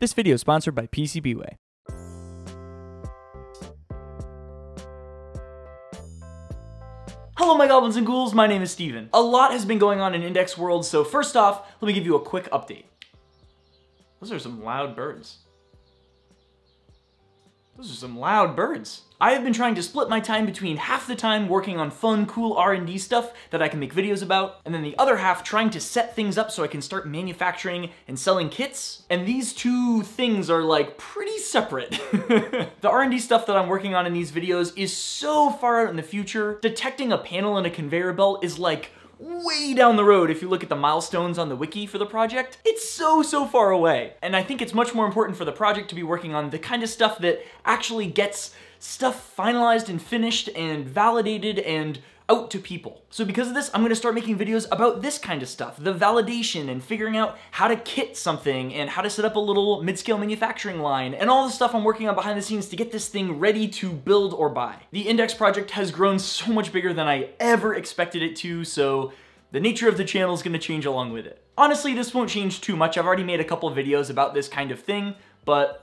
This video is sponsored by PCBWay. Hello my goblins and ghouls, my name is Stephen. A lot has been going on in Index World, so first off, let me give you a quick update. Those are some loud birds. Those are some loud birds. I have been trying to split my time between half the time working on fun, cool R&D stuff that I can make videos about, and then the other half trying to set things up so I can start manufacturing and selling kits. And these two things are like pretty separate. the R&D stuff that I'm working on in these videos is so far out in the future. Detecting a panel in a conveyor belt is like way down the road if you look at the milestones on the wiki for the project. It's so, so far away. And I think it's much more important for the project to be working on the kind of stuff that actually gets stuff finalized and finished and validated and out to people. So because of this, I'm gonna start making videos about this kind of stuff, the validation and figuring out how to kit something and how to set up a little mid-scale manufacturing line and all the stuff I'm working on behind the scenes to get this thing ready to build or buy. The Index project has grown so much bigger than I ever expected it to, so the nature of the channel is gonna change along with it. Honestly, this won't change too much. I've already made a couple videos about this kind of thing, but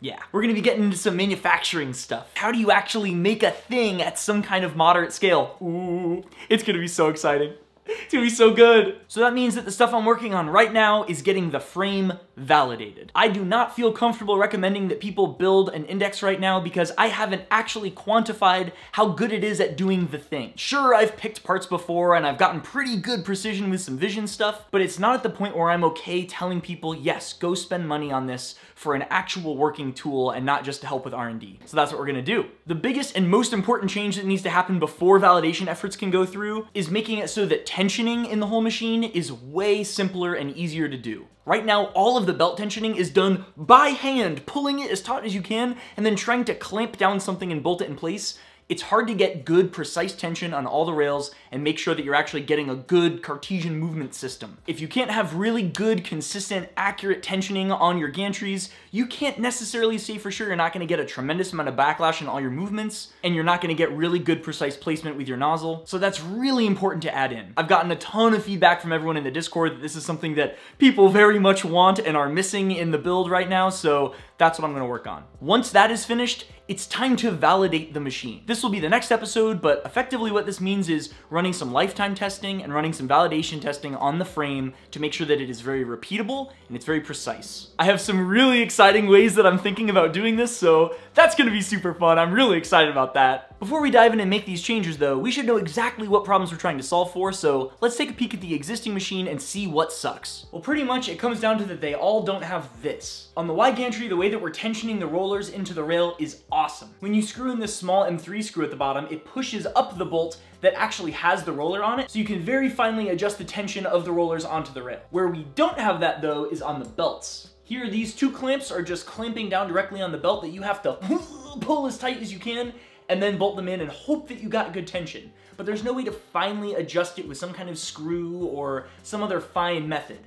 yeah, we're gonna be getting into some manufacturing stuff. How do you actually make a thing at some kind of moderate scale? Ooh, it's gonna be so exciting. It's gonna be so good. So that means that the stuff I'm working on right now is getting the frame validated. I do not feel comfortable recommending that people build an index right now because I haven't actually quantified how good it is at doing the thing. Sure, I've picked parts before and I've gotten pretty good precision with some vision stuff, but it's not at the point where I'm okay telling people, yes, go spend money on this for an actual working tool and not just to help with R&D. So that's what we're gonna do. The biggest and most important change that needs to happen before validation efforts can go through is making it so that tensioning in the whole machine is way simpler and easier to do. Right now, all of the belt tensioning is done by hand, pulling it as taut as you can, and then trying to clamp down something and bolt it in place it's hard to get good precise tension on all the rails and make sure that you're actually getting a good Cartesian movement system. If you can't have really good, consistent, accurate tensioning on your gantries, you can't necessarily say for sure you're not gonna get a tremendous amount of backlash in all your movements, and you're not gonna get really good precise placement with your nozzle. So that's really important to add in. I've gotten a ton of feedback from everyone in the Discord that this is something that people very much want and are missing in the build right now, so that's what I'm gonna work on. Once that is finished, it's time to validate the machine. This will be the next episode, but effectively what this means is running some lifetime testing and running some validation testing on the frame to make sure that it is very repeatable and it's very precise. I have some really exciting ways that I'm thinking about doing this, so that's gonna be super fun. I'm really excited about that. Before we dive in and make these changes though, we should know exactly what problems we're trying to solve for, so let's take a peek at the existing machine and see what sucks. Well, pretty much it comes down to that they all don't have this. On the Y gantry, the way that we're tensioning the rollers into the rail is awesome. When you screw in this small M3 screw at the bottom, it pushes up the bolt that actually has the roller on it, so you can very finely adjust the tension of the rollers onto the rail. Where we don't have that though is on the belts. Here, these two clamps are just clamping down directly on the belt that you have to pull as tight as you can and then bolt them in and hope that you got good tension. But there's no way to finely adjust it with some kind of screw or some other fine method.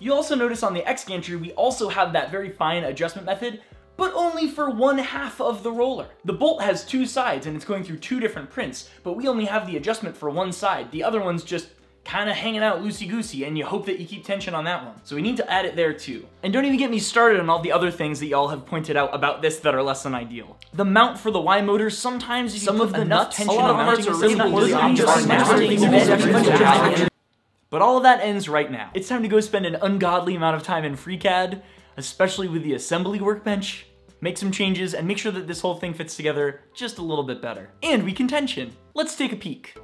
You also notice on the X gantry, we also have that very fine adjustment method, but only for one half of the roller. The bolt has two sides and it's going through two different prints, but we only have the adjustment for one side. The other one's just kind of hanging out loosey-goosey and you hope that you keep tension on that one. So we need to add it there too. And don't even get me started on all the other things that y'all have pointed out about this that are less than ideal. The mount for the Y motor, sometimes some of the nuts, tension a lot of parts are really But all of that ends right now. It's time to go spend an ungodly amount of time in FreeCAD, especially with the assembly workbench, make some changes, and make sure that this whole thing fits together just a little bit better. And we can tension. Let's take a peek.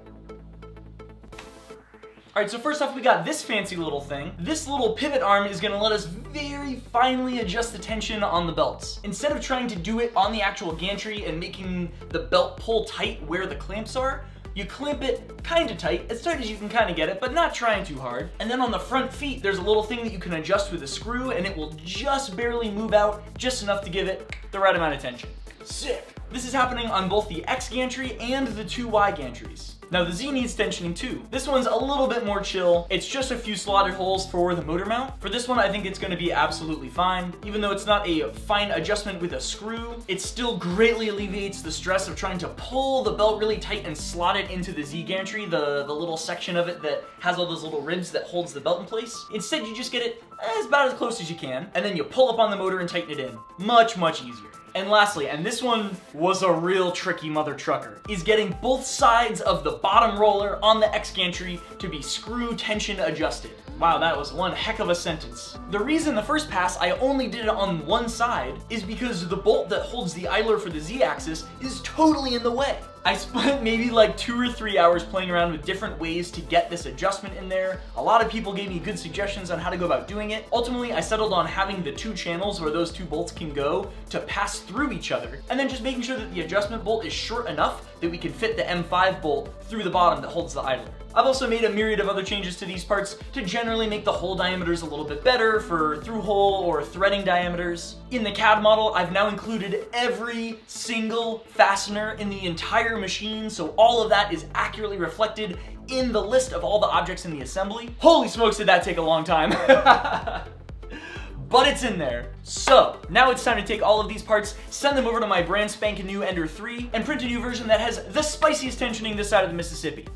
All right, so first off, we got this fancy little thing. This little pivot arm is gonna let us very finely adjust the tension on the belts. Instead of trying to do it on the actual gantry and making the belt pull tight where the clamps are, you clamp it kind of tight, as tight as you can kind of get it, but not trying too hard. And then on the front feet, there's a little thing that you can adjust with a screw and it will just barely move out, just enough to give it the right amount of tension. Sick. This is happening on both the X gantry and the two Y gantries. Now the Z needs tensioning too. This one's a little bit more chill. It's just a few slotted holes for the motor mount. For this one, I think it's gonna be absolutely fine. Even though it's not a fine adjustment with a screw, it still greatly alleviates the stress of trying to pull the belt really tight and slot it into the Z gantry, the, the little section of it that has all those little ribs that holds the belt in place. Instead, you just get it as about as close as you can, and then you pull up on the motor and tighten it in. Much, much easier. And lastly, and this one was a real tricky mother trucker, is getting both sides of the bottom roller on the X gantry to be screw tension adjusted. Wow, that was one heck of a sentence. The reason the first pass I only did it on one side is because the bolt that holds the idler for the Z-axis is totally in the way. I spent maybe like two or three hours playing around with different ways to get this adjustment in there. A lot of people gave me good suggestions on how to go about doing it. Ultimately, I settled on having the two channels where those two bolts can go to pass through each other, and then just making sure that the adjustment bolt is short enough that we can fit the M5 bolt through the bottom that holds the idler. I've also made a myriad of other changes to these parts to generally make the hole diameters a little bit better for through hole or threading diameters. In the CAD model, I've now included every single fastener in the entire machine, so all of that is accurately reflected in the list of all the objects in the assembly. Holy smokes, did that take a long time. but it's in there. So, now it's time to take all of these parts, send them over to my brand spanking new Ender 3, and print a new version that has the spiciest tensioning this side of the Mississippi.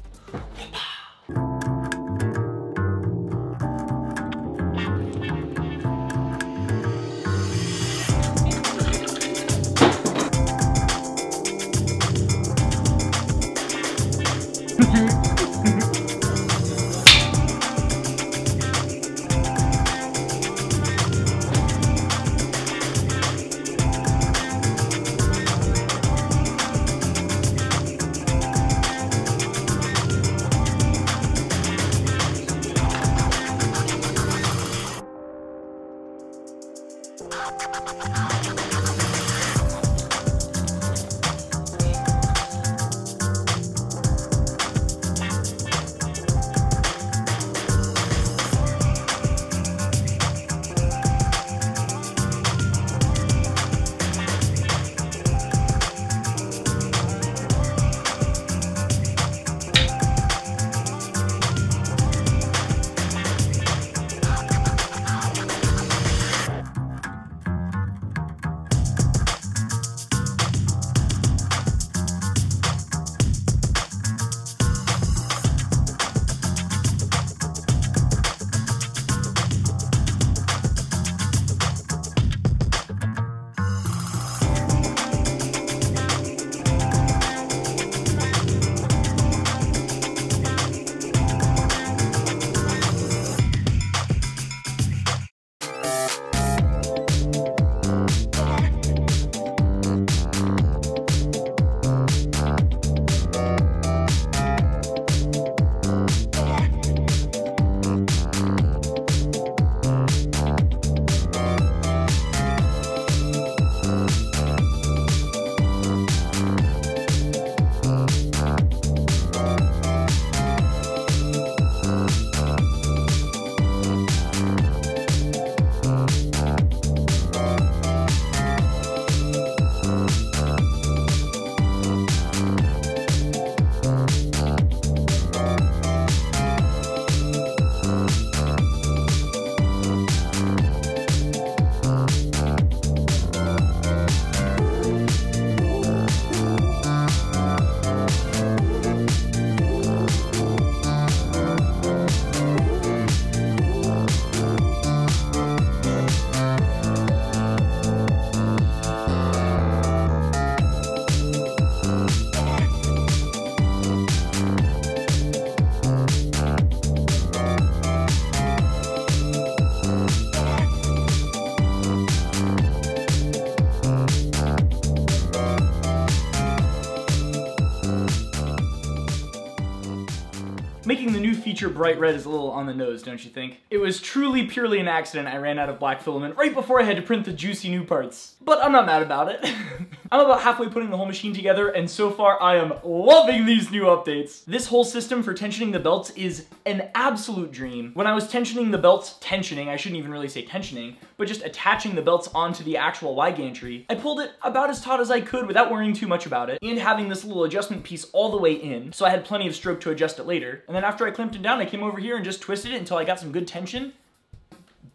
Feature bright red is a little on the nose, don't you think? It was truly purely an accident I ran out of black filament right before I had to print the juicy new parts. But I'm not mad about it. I'm about halfway putting the whole machine together, and so far I am loving these new updates. This whole system for tensioning the belts is an absolute dream. When I was tensioning the belts, tensioning, I shouldn't even really say tensioning, but just attaching the belts onto the actual Y gantry, I pulled it about as taut as I could without worrying too much about it, and having this little adjustment piece all the way in, so I had plenty of stroke to adjust it later. And then after I clamped it down, I came over here and just twisted it until I got some good tension,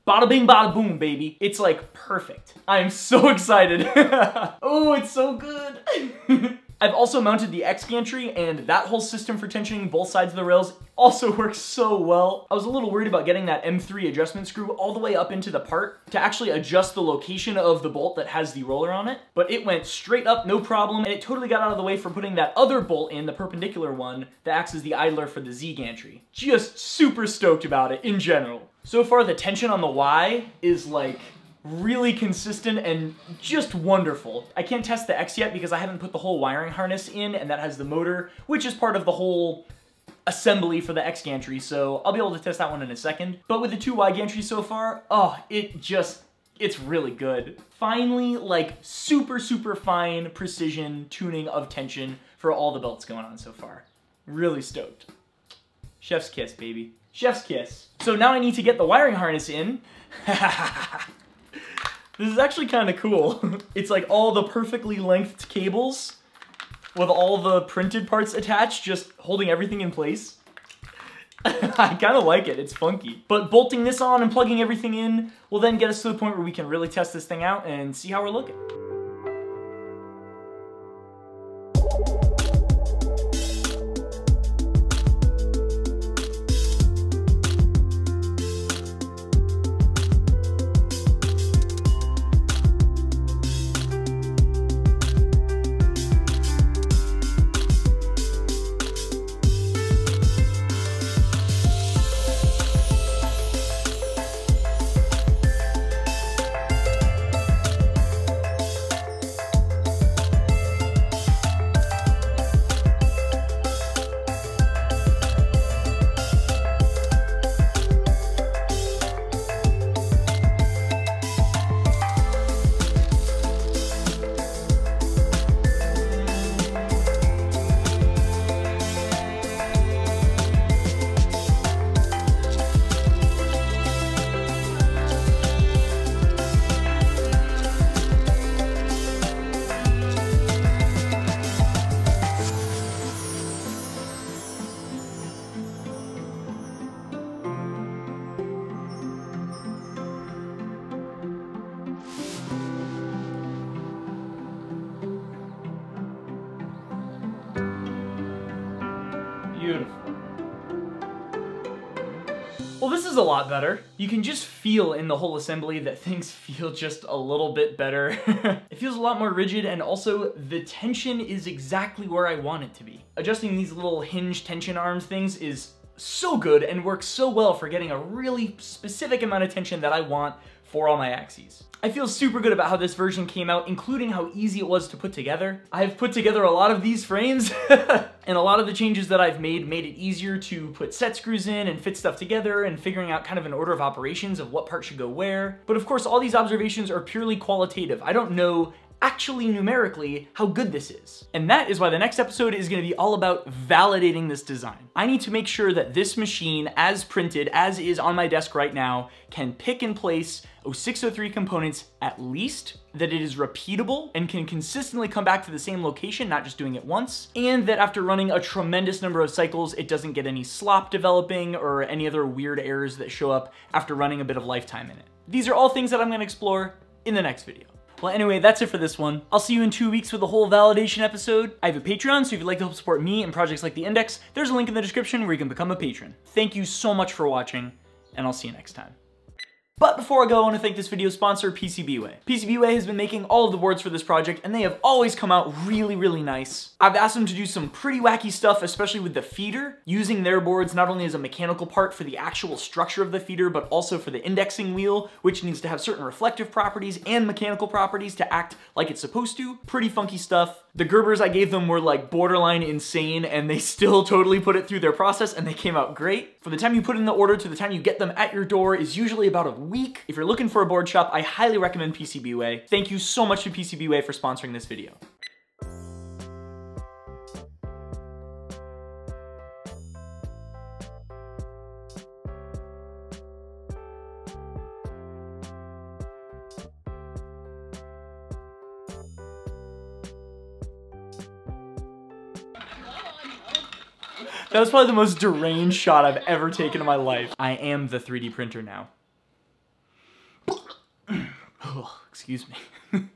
Bada bing, bada boom, baby. It's like perfect. I am so excited. oh, it's so good. I've also mounted the X gantry and that whole system for tensioning both sides of the rails also works so well. I was a little worried about getting that M3 adjustment screw all the way up into the part to actually adjust the location of the bolt that has the roller on it, but it went straight up, no problem, and it totally got out of the way for putting that other bolt in, the perpendicular one, that acts as the idler for the Z gantry. Just super stoked about it in general. So far, the tension on the Y is like really consistent and just wonderful. I can't test the X yet because I haven't put the whole wiring harness in and that has the motor, which is part of the whole assembly for the X gantry, so I'll be able to test that one in a second. But with the two Y gantries so far, oh, it just, it's really good. Finally, like super, super fine precision tuning of tension for all the belts going on so far. Really stoked. Chef's kiss, baby. Chef's kiss. So now I need to get the wiring harness in. this is actually kind of cool. it's like all the perfectly lengthed cables with all the printed parts attached, just holding everything in place. I kind of like it, it's funky. But bolting this on and plugging everything in will then get us to the point where we can really test this thing out and see how we're looking. Is a lot better. You can just feel in the whole assembly that things feel just a little bit better. it feels a lot more rigid and also the tension is exactly where I want it to be. Adjusting these little hinge tension arms things is so good and works so well for getting a really specific amount of tension that I want for all my axes. I feel super good about how this version came out, including how easy it was to put together. I've put together a lot of these frames, and a lot of the changes that I've made made it easier to put set screws in and fit stuff together and figuring out kind of an order of operations of what part should go where. But of course, all these observations are purely qualitative. I don't know actually numerically how good this is. And that is why the next episode is gonna be all about validating this design. I need to make sure that this machine, as printed, as is on my desk right now, can pick and place 0603 components at least, that it is repeatable and can consistently come back to the same location, not just doing it once, and that after running a tremendous number of cycles, it doesn't get any slop developing or any other weird errors that show up after running a bit of lifetime in it. These are all things that I'm gonna explore in the next video. Well, anyway, that's it for this one. I'll see you in two weeks with a whole validation episode. I have a Patreon, so if you'd like to help support me and projects like The Index, there's a link in the description where you can become a patron. Thank you so much for watching, and I'll see you next time. But before I go, I want to thank this video sponsor, PCBWay. PCBWay has been making all of the boards for this project, and they have always come out really, really nice. I've asked them to do some pretty wacky stuff, especially with the feeder, using their boards not only as a mechanical part for the actual structure of the feeder, but also for the indexing wheel, which needs to have certain reflective properties and mechanical properties to act like it's supposed to. Pretty funky stuff. The Gerbers I gave them were like borderline insane, and they still totally put it through their process, and they came out great. From the time you put in the order to the time you get them at your door is usually about a week. If you're looking for a board shop, I highly recommend PCBWay. Thank you so much to PCBWay for sponsoring this video. That was probably the most deranged shot I've ever taken in my life. I am the 3D printer now. Excuse me.